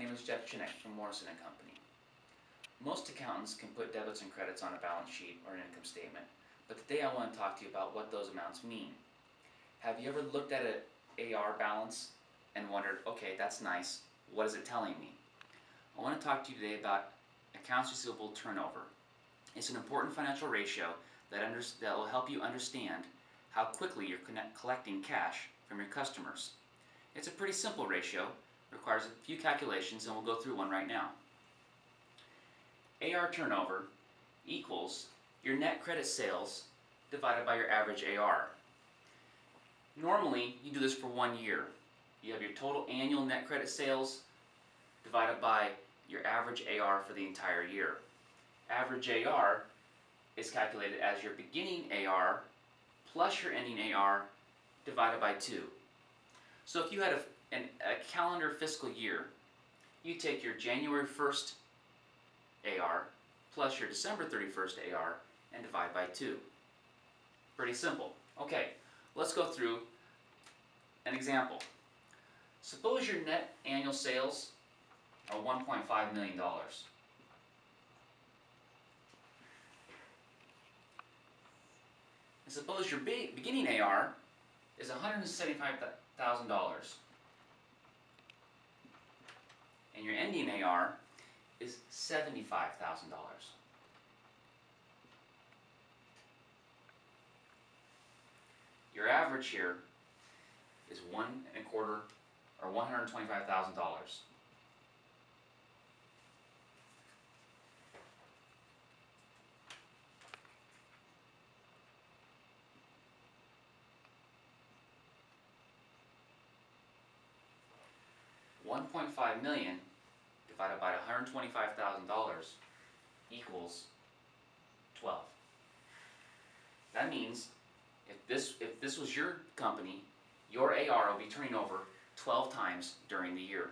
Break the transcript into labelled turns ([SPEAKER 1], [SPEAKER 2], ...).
[SPEAKER 1] name is Geoff Chinnock from Morrison Company. Most accountants can put debits and credits on a balance sheet or an income statement, but today I want to talk to you about what those amounts mean. Have you ever looked at an AR balance and wondered, okay, that's nice, what is it telling me? I want to talk to you today about accounts receivable turnover. It's an important financial ratio that, that will help you understand how quickly you're collecting cash from your customers. It's a pretty simple ratio, requires a few calculations, and we'll go through one right now. AR turnover equals your net credit sales divided by your average AR. Normally, you do this for one year. You have your total annual net credit sales divided by your average AR for the entire year. Average AR is calculated as your beginning AR plus your ending AR divided by 2. So if you had a, an, a calendar fiscal year, you take your January 1st AR plus your December 31st AR and divide by 2. Pretty simple. Okay, let's go through an example. Suppose your net annual sales are $1.5 million. And suppose your beginning AR is $175,000 and your ending AR is $75,000. Your average here is one and a quarter or $125,000. One point five million divided by $125,000 equals 12. That means if this, if this was your company, your AR will be turning over 12 times during the year.